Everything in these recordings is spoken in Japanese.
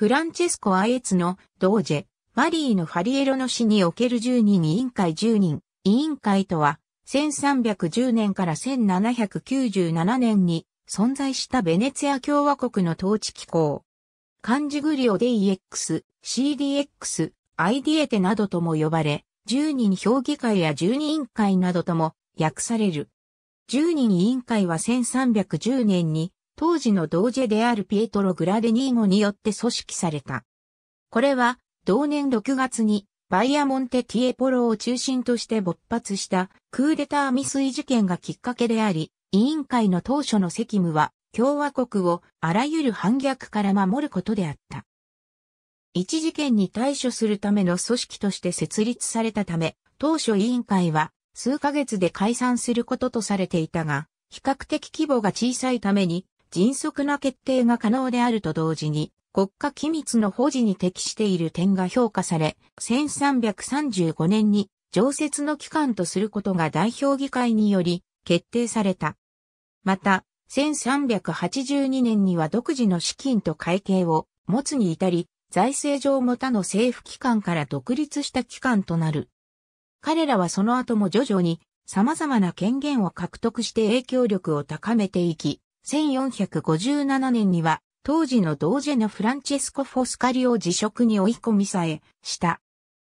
フランチェスコ・アエツのドージェ、マリーのファリエロの死における10人委員会10人委員会とは、1310年から1797年に存在したベネツィア共和国の統治機構。漢字グリオデ EX、CDX、アイディエテなどとも呼ばれ、10人評議会や12委員会などとも訳される。10人委員会は1310年に当時の同ジェであるピエトロ・グラデニーゴによって組織された。これは同年6月にバイアモンテ・ティエポロを中心として勃発したクーデター未遂事件がきっかけであり、委員会の当初の責務は共和国をあらゆる反逆から守ることであった。一事件に対処するための組織として設立されたため、当初委員会は数ヶ月で解散することとされていたが、比較的規模が小さいために迅速な決定が可能であると同時に、国家機密の保持に適している点が評価され、1335年に常設の機関とすることが代表議会により決定された。また、1382年には独自の資金と会計を持つに至り、財政上も他の政府機関から独立した機関となる。彼らはその後も徐々に様々な権限を獲得して影響力を高めていき、1457年には当時の同ジェのフランチェスコ・フォスカリを辞職に追い込みさえした。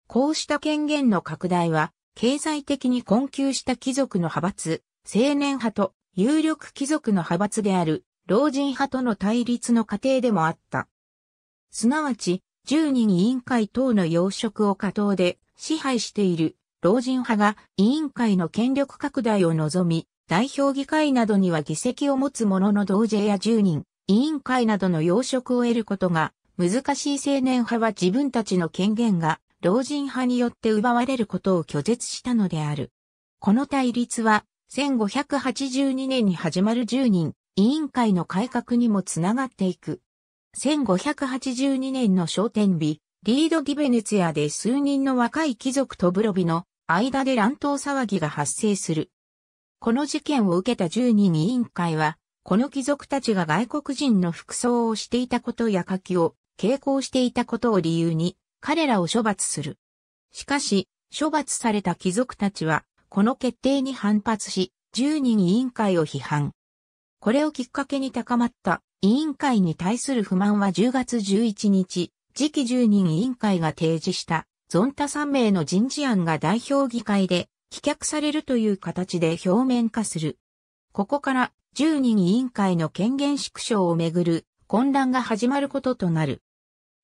こうした権限の拡大は、経済的に困窮した貴族の派閥、青年派と有力貴族の派閥である老人派との対立の過程でもあった。すなわち、10人委員会等の要職を過当で支配している老人派が委員会の権力拡大を望み、代表議会などには議席を持つ者の同時や10人、委員会などの要職を得ることが難しい青年派は自分たちの権限が老人派によって奪われることを拒絶したのである。この対立は1582年に始まる10人委員会の改革にもつながっていく。1582年の焦点日、リード・ディベネツィアで数人の若い貴族とブロビの間で乱闘騒ぎが発生する。この事件を受けた10人委員会は、この貴族たちが外国人の服装をしていたことや書きを傾向していたことを理由に彼らを処罰する。しかし、処罰された貴族たちは、この決定に反発し、10人委員会を批判。これをきっかけに高まった委員会に対する不満は10月11日、次期10人委員会が提示したゾンタ3名の人事案が代表議会で棄却されるという形で表面化する。ここから10人委員会の権限縮小をめぐる混乱が始まることとなる。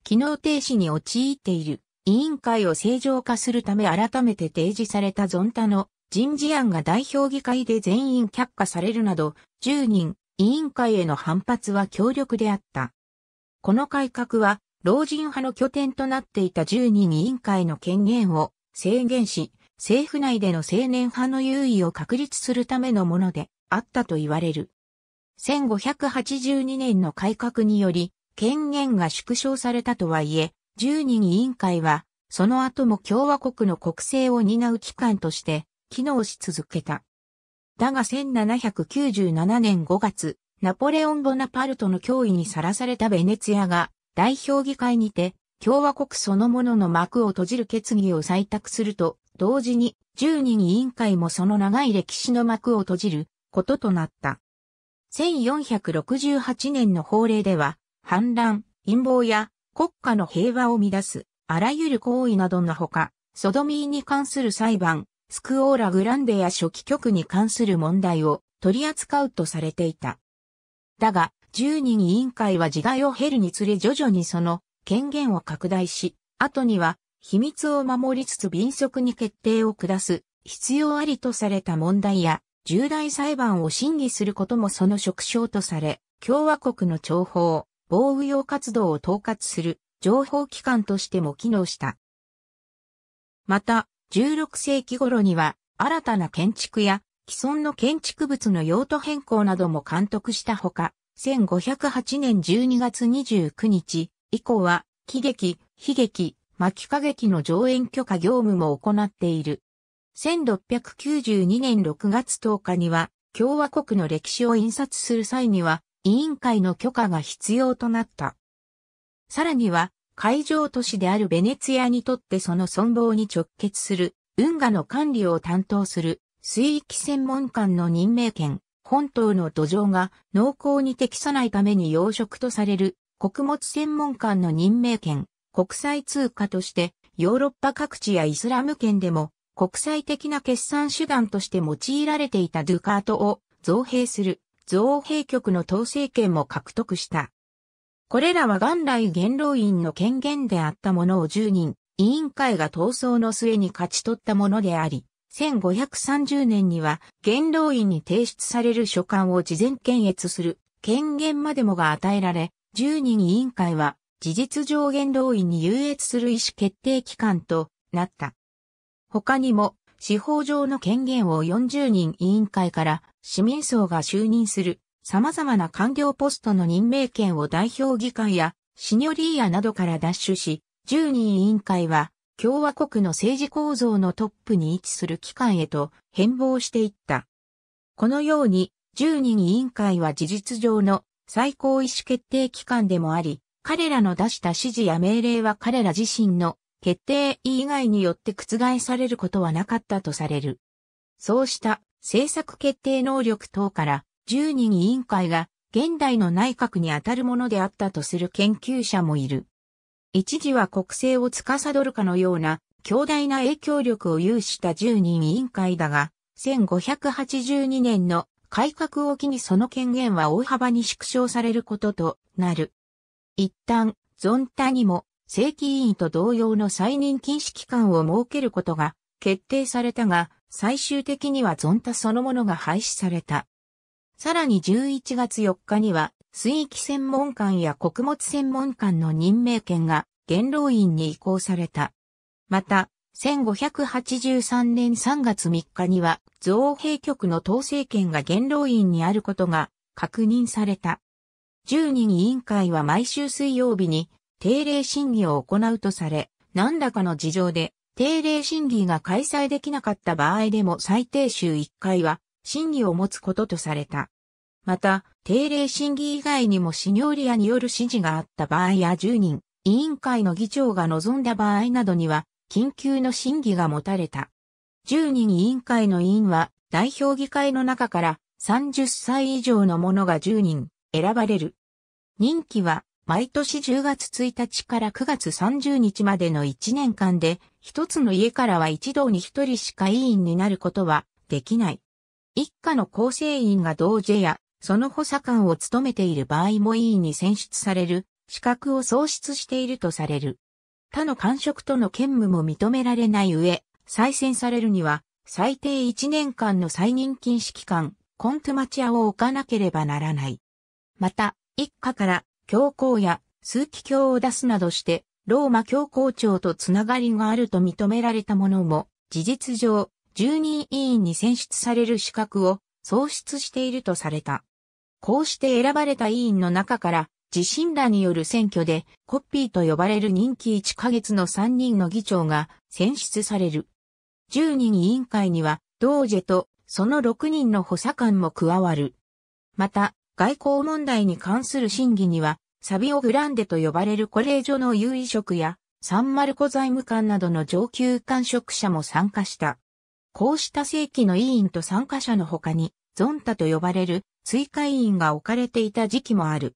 機能停止に陥っている委員会を正常化するため改めて提示されたゾンタの人事案が代表議会で全員却下されるなど、10人委員会への反発は強力であった。この改革は、老人派の拠点となっていた10人委員会の権限を制限し、政府内での青年派の優位を確立するためのものであったと言われる。1582年の改革により、権限が縮小されたとはいえ、10人委員会は、その後も共和国の国政を担う機関として機能し続けた。だが1797年5月、ナポレオン・ボナパルトの脅威にさらされたベネツィアが代表議会にて共和国そのものの幕を閉じる決議を採択すると、同時に10人委員会もその長い歴史の幕を閉じることとなった。1468年の法令では、反乱、陰謀や国家の平和を乱す、あらゆる行為などのほか、ソドミーに関する裁判、スクオーラ・グランデや初期局に関する問題を取り扱うとされていた。だが、10人委員会は時代を経るにつれ徐々にその権限を拡大し、後には秘密を守りつつ敏速に決定を下す必要ありとされた問題や重大裁判を審議することもその職掌とされ、共和国の諜報、防御用活動を統括する情報機関としても機能した。また、16世紀頃には新たな建築や既存の建築物の用途変更なども監督したほか、1508年12月29日以降は、喜劇、悲劇、巻き歌劇の上演許可業務も行っている。1692年6月10日には、共和国の歴史を印刷する際には、委員会の許可が必要となった。さらには、会場都市であるベネツィアにとってその存亡に直結する運河の管理を担当する水域専門官の任命権、本島の土壌が農耕に適さないために養殖とされる穀物専門官の任命権、国際通貨としてヨーロッパ各地やイスラム圏でも国際的な決算手段として用いられていたドゥカートを造幣する造幣局の統制権も獲得した。これらは元来元老院の権限であったものを10人、委員会が闘争の末に勝ち取ったものであり、1530年には元老院に提出される書簡を事前検閲する権限までもが与えられ、10人委員会は事実上元老院に優越する意思決定機関となった。他にも司法上の権限を40人委員会から市民層が就任する様々な官僚ポストの任命権を代表議会やシニョリーヤなどから奪取し、10人委員会は共和国の政治構造のトップに位置する機関へと変貌していった。このように10人委員会は事実上の最高意思決定機関でもあり、彼らの出した指示や命令は彼ら自身の決定以外によって覆されることはなかったとされる。そうした政策決定能力等から10人委員会が現代の内閣にあたるものであったとする研究者もいる。一時は国政を司るかのような強大な影響力を有した10人委員会だが、1582年の改革を機にその権限は大幅に縮小されることとなる。一旦、ゾンタにも正規委員と同様の再任禁止期間を設けることが決定されたが、最終的にはゾンタそのものが廃止された。さらに11月4日には、水域専門官や穀物専門官の任命権が元老院に移行された。また、1583年3月3日には、造兵局の統制権が元老院にあることが確認された。10人委員会は毎週水曜日に定例審議を行うとされ、何らかの事情で定例審議が開催できなかった場合でも最低週1回は審議を持つこととされた。また、定例審議以外にもシニョーリアによる指示があった場合や10人、委員会の議長が望んだ場合などには、緊急の審議が持たれた。10人委員会の委員は、代表議会の中から30歳以上の者が10人選ばれる。任期は毎年10月1日から9月30日までの1年間で、一つの家からは一堂に一人しか委員になることはできない。一家の構成員が同時やその補佐官を務めている場合も委員に選出される資格を創出しているとされる。他の官職との兼務も認められない上、再選されるには最低1年間の再任禁止期間、コントマチアを置かなければならない。また、一家から教皇や数奇教を出すなどして、ローマ教皇庁とつながりがあると認められたものも、事実上、住人委員に選出される資格を創出しているとされた。こうして選ばれた委員の中から、自身らによる選挙で、コッピーと呼ばれる任期1ヶ月の3人の議長が選出される。10人委員会には、同ジェとその6人の補佐官も加わる。また、外交問題に関する審議には、サビオグランデと呼ばれるコレージョの有意職や、サンマルコ財務官などの上級官職者も参加した。こうした正規の委員と参加者の他に、ゾンタと呼ばれる追加委員が置かれていた時期もある。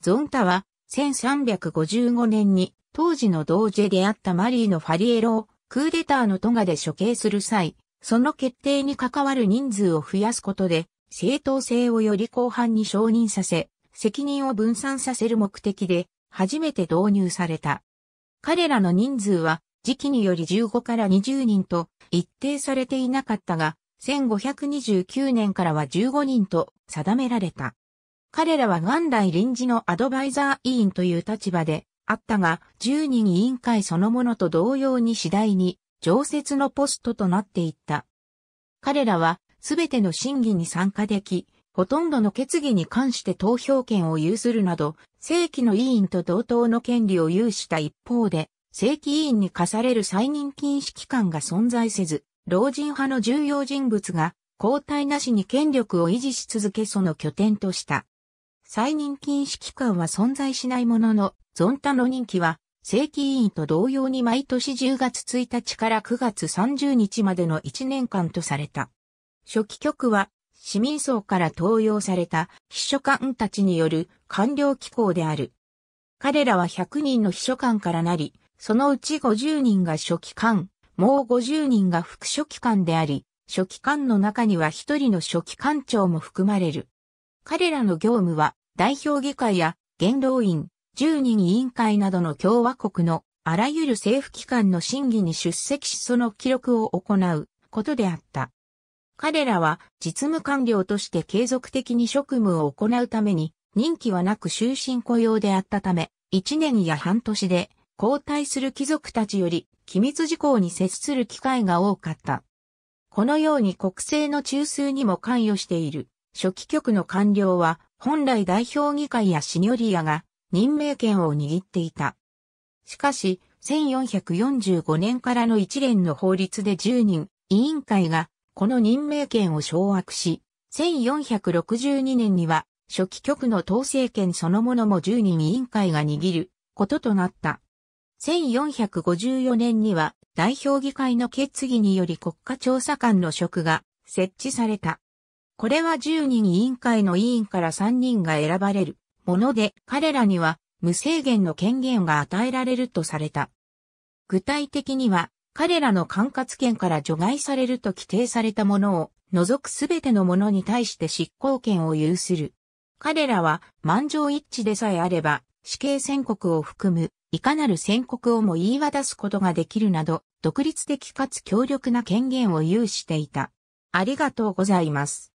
ゾンタは1355年に当時の同ジェであったマリーのファリエロをクーデターのトガで処刑する際、その決定に関わる人数を増やすことで正当性をより広範に承認させ、責任を分散させる目的で初めて導入された。彼らの人数は時期により15から20人と一定されていなかったが、1529年からは15人と定められた。彼らは元来臨時のアドバイザー委員という立場であったが、10人委員会そのものと同様に次第に常設のポストとなっていった。彼らはすべての審議に参加でき、ほとんどの決議に関して投票権を有するなど、正規の委員と同等の権利を有した一方で、正規委員に課される再任禁止期間が存在せず、老人派の重要人物が交代なしに権力を維持し続けその拠点とした。再任禁止期間は存在しないものの、ゾンタの任期は、正規委員と同様に毎年10月1日から9月30日までの1年間とされた。初期局は、市民層から登用された秘書官たちによる官僚機構である。彼らは100人の秘書官からなり、そのうち50人が書記官、もう50人が副書記官であり、書記官の中には1人の書記官長も含まれる。彼らの業務は代表議会や元老院、10人委員会などの共和国のあらゆる政府機関の審議に出席しその記録を行うことであった。彼らは実務官僚として継続的に職務を行うために任期はなく終身雇用であったため、1年や半年で交代する貴族たちより機密事項に接する機会が多かった。このように国政の中枢にも関与している初期局の官僚は本来代表議会やシニョリアが任命権を握っていた。しかし、1445年からの一連の法律で10人委員会がこの任命権を掌握し、1462年には初期局の統制権そのものも10人委員会が握ることとなった。1454年には代表議会の決議により国家調査官の職が設置された。これは10人委員会の委員から3人が選ばれるもので、彼らには無制限の権限が与えられるとされた。具体的には、彼らの管轄権から除外されると規定されたものを除くすべてのものに対して執行権を有する。彼らは満場一致でさえあれば死刑宣告を含むいかなる宣告をも言い渡すことができるなど、独立的かつ強力な権限を有していた。ありがとうございます。